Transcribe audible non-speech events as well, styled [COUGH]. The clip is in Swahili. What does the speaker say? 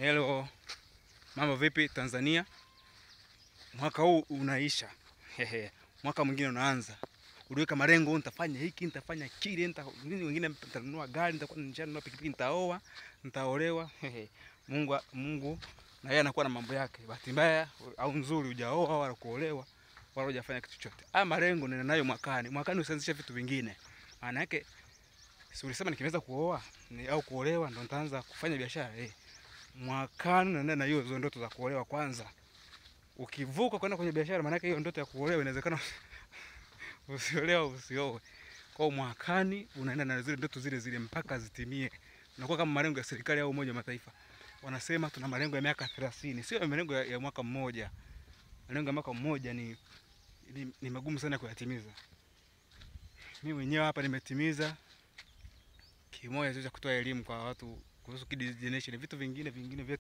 Hello, mambo vipi Tanzania? Mwaka huu unaisha, Hehe. mwaka mwingine unaanza. Uliweka malengo, nitafanya hiki, nitafanya kile, nita nini, wengine nitanunua gari, ninunua pikipiki, nitaoa, nitaolewa. Hehe. Mungu, Mungu na yeye anakuwa na mambo yake. Bahati mbaya au nzuri, hujaoa wala kuolewa wala hujafanya kitu chochote. Haya malengo nina nayo mwakani. Mwakani usianzishe vitu vingine, maana yake si ulisema nikiweza kuoa au kuolewa ndo nitaanza kufanya biashara eh. Mwakani naenda na hiyo ndoto za kuolewa kwanza. Ukivuka kwenda kwenye biashara, maana yake hiyo ndoto ya kuolewa inawezekana [LAUGHS] usiolewa, usioe. Kwa mwakani unaenda na zile ndoto zile zile mpaka zitimie. Unakuwa kama malengo ya serikali au Umoja wa Mataifa, wanasema tuna malengo ya miaka 30, sio malengo ya, ya mwaka mmoja. Malengo ya mwaka mmoja ni, ni, ni magumu sana kuyatimiza. Mimi mwenyewe hapa nimetimiza kimoja cha kutoa elimu kwa watu kuhusu Kids Generation, vitu vingine vingine vyote